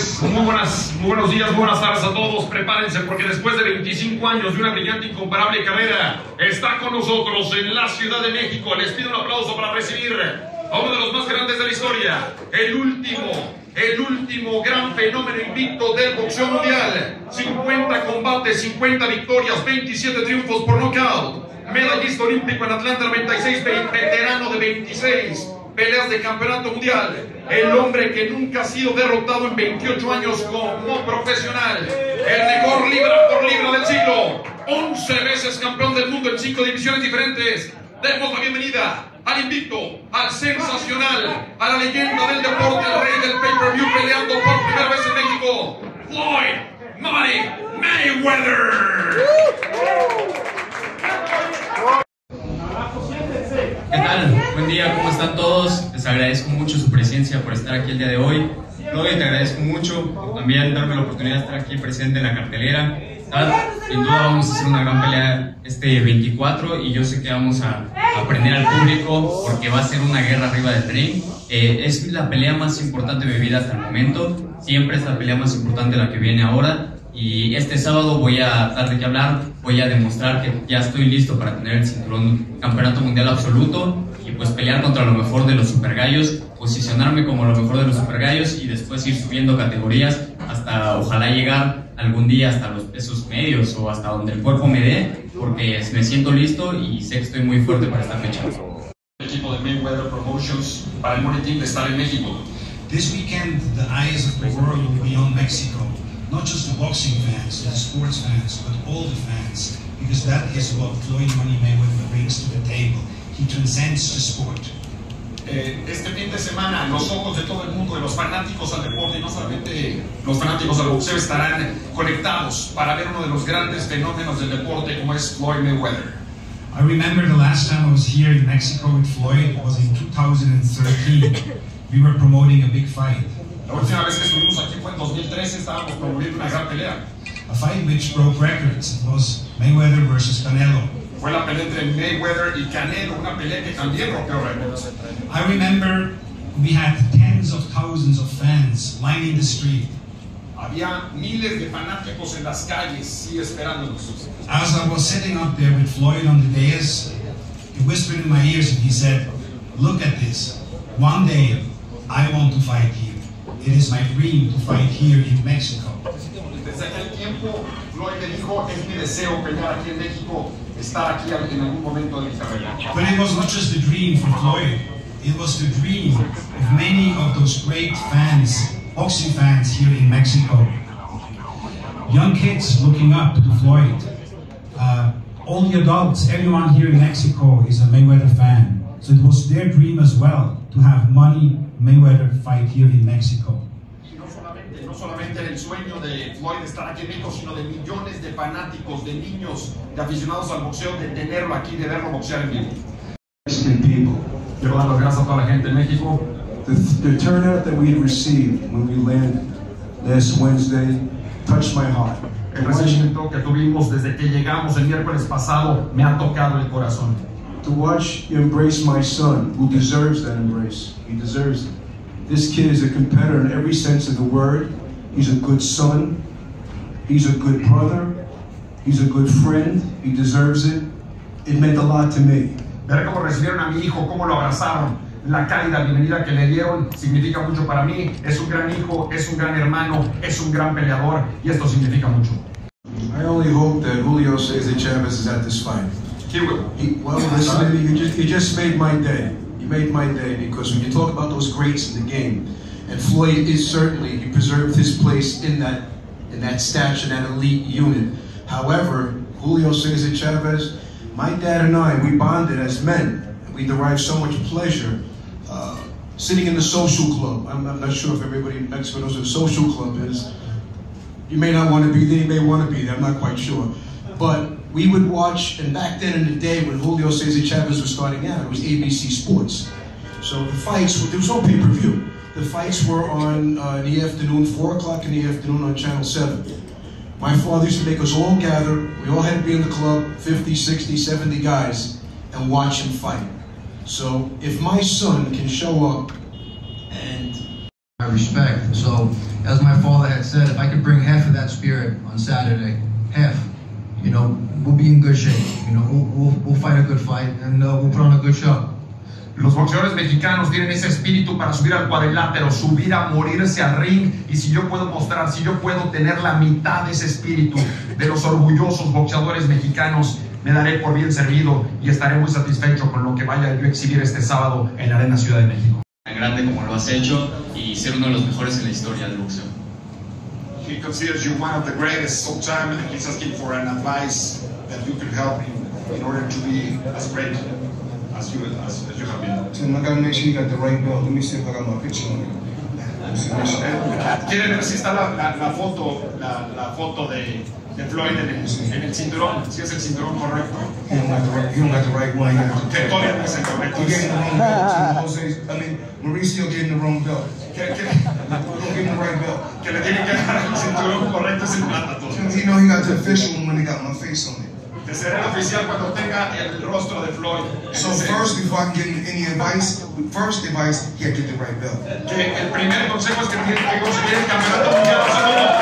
tardes, muy, buenas, muy buenos días, buenas tardes a todos. Prepárense porque después de 25 años de una brillante e incomparable carrera, está con nosotros en la Ciudad de México. Les pido un aplauso para recibir a uno de los más grandes de la historia, el último, el último gran fenómeno invicto del boxeo mundial. 50 combates, 50 victorias, 27 triunfos por nocaut. Medallista olímpico en Atlanta 96, veterano de 26 peleas de campeonato mundial. El hombre que nunca ha sido derrotado en 28 años como profesional. El mejor libra por libra del siglo. 11 veces campeón del mundo en 5 divisiones diferentes. Demos la bienvenida al invicto, al sensacional, a la leyenda del deporte, al rey del pay-per-view peleando por primera vez en México, Floyd Money Mayweather. ¿Qué tal? Buen día, ¿cómo están todos? Les agradezco mucho su presencia por estar aquí el día de hoy. Floyd, te agradezco mucho por también darme la oportunidad de estar aquí presente en la cartelera. Sin duda vamos a hacer una gran pelea este 24 y yo sé que vamos a aprender al público porque va a ser una guerra arriba del tren. Eh, es la pelea más importante de mi vida hasta el momento. Siempre es la pelea más importante la que viene ahora. Y este sábado voy a dar de qué hablar, voy a demostrar que ya estoy listo para tener el cinturón campeonato mundial absoluto pues pelear contra lo mejor de los super gallos, posicionarme como lo mejor de los super gallos y después ir subiendo categorías hasta ojalá llegar algún día hasta los pesos medios o hasta donde el cuerpo me dé, porque me siento listo y sé que estoy muy fuerte para esta fecha. El equipo de Mayweather Promotions para el Money Team de estar en México. This weekend, the eyes of the world will be on Mexico. Not just the boxing fans, the sports fans, but all the fans, because that is what Floyd Money Mayweather brings to the table. He transcends the sport. Eh, este fin de semana los ojos de todo el mundo, de los fanáticos al deporte y no solamente los fanáticos al boxeo estarán conectados para ver uno de los grandes fenómenos del deporte como es Floyd Mayweather. I remember the last time I was here in Mexico with Floyd it was in 2013. We were promoting a big fight. La última vez que estuvimos aquí fue en 2013, estábamos promoviendo una gran pelea. A fight which broke records. It was Mayweather versus Canelo. Fue la pelea entre Mayweather y Canelo, una pelea que también rompió récords. I remember we had tens of thousands of fans lining the street. Había miles de fanáticos en las calles, sí, esperándonos. As I was sitting up there with Floyd on the dais, he whispered in my ears and he said, Look at this. One day I want to fight here. It is my dream to fight here in Mexico. Desde aquel tiempo, Floyd me dijo, es mi deseo pelear aquí en México, estar aquí en algún momento de. But it was not just a dream for Floyd, it was the dream of many of those great fans, boxing fans here in Mexico. Young kids looking up to Floyd. Uh, all the adults, everyone here in Mexico is a Mayweather fan. So it was their dream as well to have Money Mayweather fight here in Mexico. No solamente, no solamente era el sueño de Floyd estar aquí en México, sino de millones de fanáticos, de niños, de aficionados al boxeo, de tenerlo aquí, de verlo boxear en vivo. Mexican people. Quiero dar las gracias a toda la gente en México. The, the turnout that we received when we landed last Wednesday touched my heart. El recibimiento que tuvimos desde que llegamos el miércoles pasado me ha tocado el corazón. To watch you embrace my son, who deserves that embrace. He deserves it. This kid is a competitor in every sense of the word. He's a good son. He's a good brother. He's a good friend. He deserves it. It meant a lot to me. Ver cómo recibieron a mi hijo, cómo lo abrazaron, la cálida bienvenida que le dieron significa mucho para mí. Es un gran hijo, es un gran hermano, es un gran peleador y esto significa mucho. I only hope that Julio Cesar Chavez is at this fight. He will. He, well, listen to me. You just, you just made my day. Made my day because when you talk about those greats in the game, and Floyd is certainly he preserved his place in that in that stature, that elite unit. However, Julio Cesar Chavez, my dad and I, we bonded as men. We derived so much pleasure uh, sitting in the social club. I'm, I'm not sure if everybody in Mexico knows what a social club is. You may not want to be there, you may want to be there, I'm not quite sure. But we would watch, and back then in the day when Julio Cesar Chavez was starting out, it was ABC Sports. So the fights, there was no pay-per-view. The fights were on uh, in the afternoon, 4 o'clock in the afternoon on Channel 7. My father used to make us all gather, we all had to be in the club, 50, 60, 70 guys, and watch him fight. So if my son can show up and Me respect. So, as my father had said, if I could bring half of that spirit on Saturday, half, you know, we'll be in good shape. You know, we'll, we'll, we'll fight a good fight and uh, we'll put on a good show. Los boxeadores mexicanos tienen ese espíritu para subir al cuadrilátero, subir a morirse al ring. Y si yo puedo mostrar, si yo puedo tener la mitad de ese espíritu de los orgullosos boxeadores mexicanos, me daré por bien servido y estaré muy satisfecho con lo que vaya yo a exhibir este sábado en la Arena Ciudad de México. Tan grande como lo has hecho y ser uno de los mejores en la historia del boxeo. He considers you one of the greatest of time and he's asking for an advice that you can help him in order to be as great as you, as, as you have been. Tim, I gotta make sure you got the right belt. Let me see if I got my picture on it. Let me see, make sure. Quiere ver si está la, la, la foto, la, la foto de, de Floyd en el, en el cinturón, si es el cinturón correcto. He don't got the right, he don't got the right one. He got Que the todavía no es el correcto. He gave him the wrong belt. Jose, I mean, Mauricio him the wrong belt. Que, que, Don't give him the right belt. que le tiene que dar el cinturón correcto es el plata todo. He know he got the official one when he got my face on it. Que será el oficial cuando tenga el rostro de Floyd. So first, before I can give him any advice, first advice, he had to get the right belt. Que el primer consejo es que tiene que conseguir el campeonato mundial absoluto, campeonato